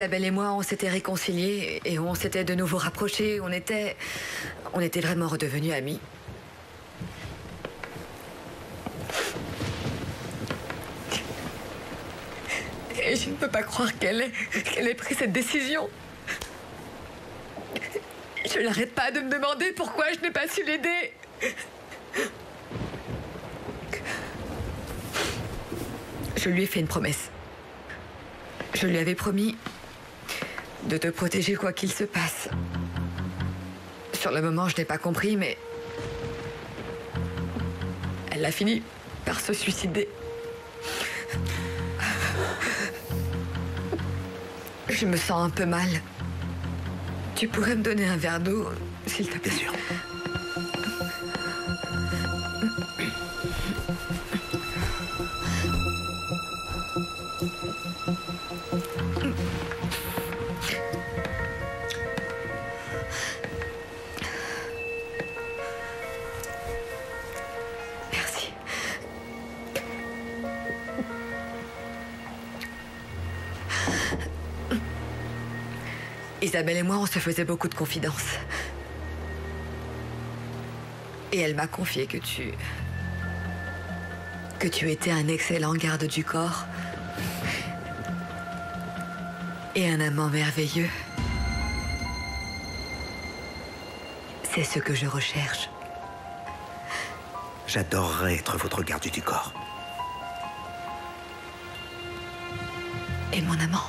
Isabelle et moi, on s'était réconciliés et on s'était de nouveau rapprochés. On était. On était vraiment redevenus amis. Et je ne peux pas croire qu'elle ait, qu'elle ait pris cette décision. Je n'arrête pas de me demander pourquoi je n'ai pas su l'aider. Je lui ai fait une promesse. Je lui avais promis de te protéger quoi qu'il se passe. Sur le moment, je n'ai pas compris, mais elle a fini par se suicider. Je me sens un peu mal. Tu pourrais me donner un verre d'eau, s'il te plaît? Bien sûr. Merci. Isabelle et moi, on se faisait beaucoup de confidences. Et elle m'a confié que tu... que tu étais un excellent garde du corps. Et un amant merveilleux. C'est ce que je recherche. J'adorerais être votre garde du corps. Et mon amant.